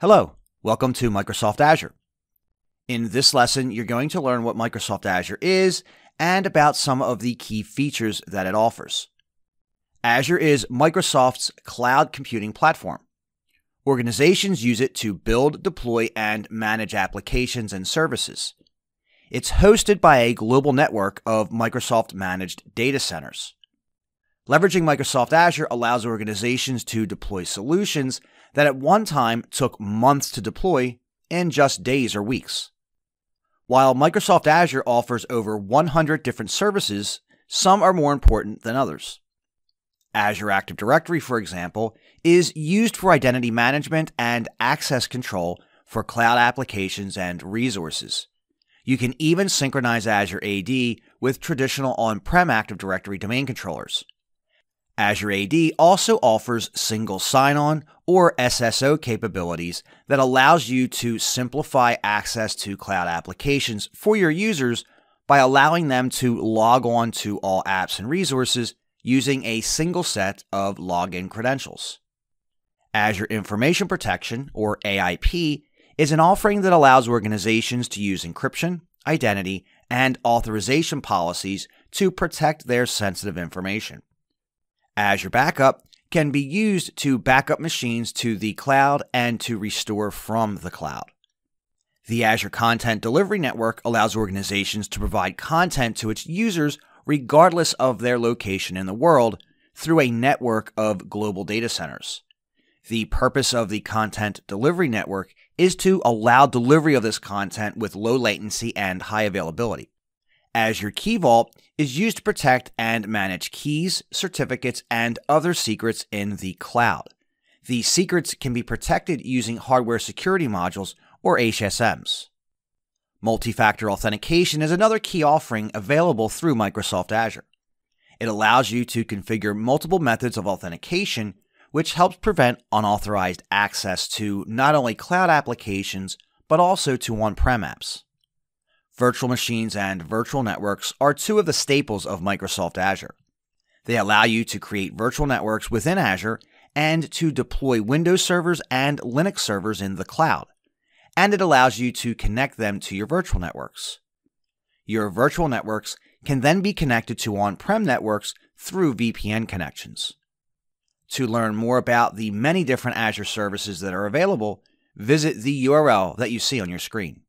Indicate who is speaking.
Speaker 1: Hello, welcome to Microsoft Azure. In this lesson, you're going to learn what Microsoft Azure is and about some of the key features that it offers. Azure is Microsoft's cloud computing platform. Organizations use it to build, deploy, and manage applications and services. It's hosted by a global network of Microsoft managed data centers. Leveraging Microsoft Azure allows organizations to deploy solutions that at one time took months to deploy in just days or weeks. While Microsoft Azure offers over 100 different services, some are more important than others. Azure Active Directory, for example, is used for identity management and access control for cloud applications and resources. You can even synchronize Azure AD with traditional on prem Active Directory domain controllers. Azure AD also offers single sign on or SSO capabilities that allows you to simplify access to cloud applications for your users by allowing them to log on to all apps and resources using a single set of login credentials. Azure Information Protection, or AIP, is an offering that allows organizations to use encryption, identity, and authorization policies to protect their sensitive information. Azure Backup can be used to backup machines to the cloud and to restore from the cloud. The Azure Content Delivery Network allows organizations to provide content to its users regardless of their location in the world through a network of global data centers. The purpose of the Content Delivery Network is to allow delivery of this content with low latency and high availability. Azure Key Vault is used to protect and manage keys, certificates, and other secrets in the cloud. These secrets can be protected using hardware security modules or HSMs. Multi factor authentication is another key offering available through Microsoft Azure. It allows you to configure multiple methods of authentication, which helps prevent unauthorized access to not only cloud applications, but also to on prem apps. Virtual machines and virtual networks are two of the staples of Microsoft Azure. They allow you to create virtual networks within Azure and to deploy Windows servers and Linux servers in the cloud. And it allows you to connect them to your virtual networks. Your virtual networks can then be connected to on prem networks through VPN connections. To learn more about the many different Azure services that are available, visit the URL that you see on your screen.